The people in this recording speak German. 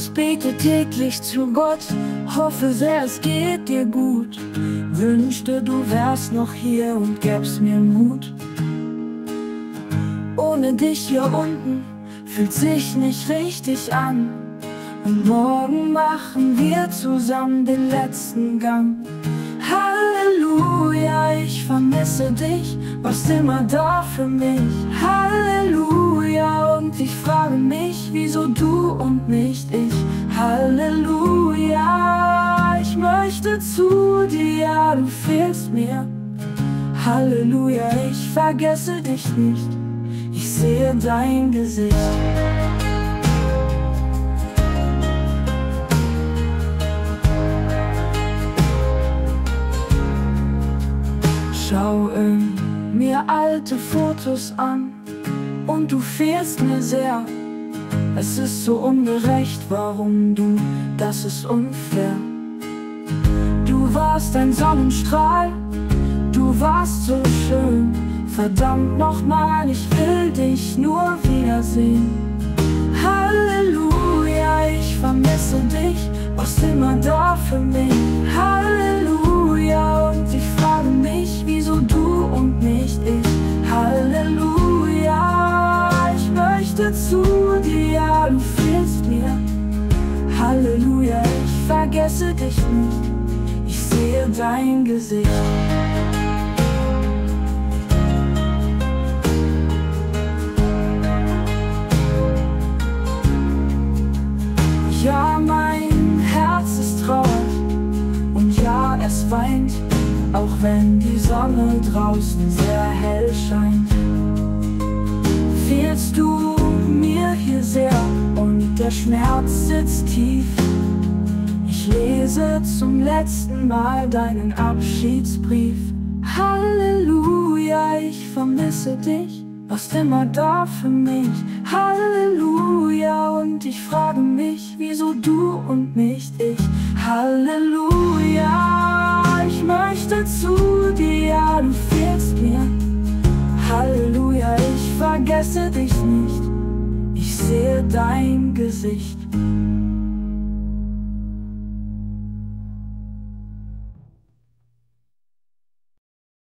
Ich bete täglich zu Gott, hoffe sehr, es geht dir gut. Wünschte, du wärst noch hier und gäbst mir Mut. Ohne dich hier unten fühlt sich nicht richtig an. Und morgen machen wir zusammen den letzten Gang. Halleluja, ich vermisse dich, warst immer da für mich. Halleluja, und ich frage mich, wieso du und nicht ich. Halleluja, ich möchte zu dir, du fehlst mir. Halleluja, ich vergesse dich nicht, ich sehe dein Gesicht. Schau mir alte Fotos an und du fehlst mir sehr. Es ist so ungerecht, warum du, das ist unfair. Du warst ein Sonnenstrahl, du warst so schön. Verdammt nochmal, ich will dich nur wiedersehen. Zu du fehlst mir. Halleluja, ich vergesse dich nicht, ich sehe dein Gesicht. Ja, mein Herz ist traurig und ja, es weint, auch wenn die Sonne draußen sehr hell scheint. Fehlst du mir der Schmerz sitzt tief. Ich lese zum letzten Mal deinen Abschiedsbrief. Halleluja, ich vermisse dich, warst immer da für mich. Halleluja, und ich frage mich, wieso du und nicht ich. Halleluja, ich möchte zu dir, du dein Gesicht.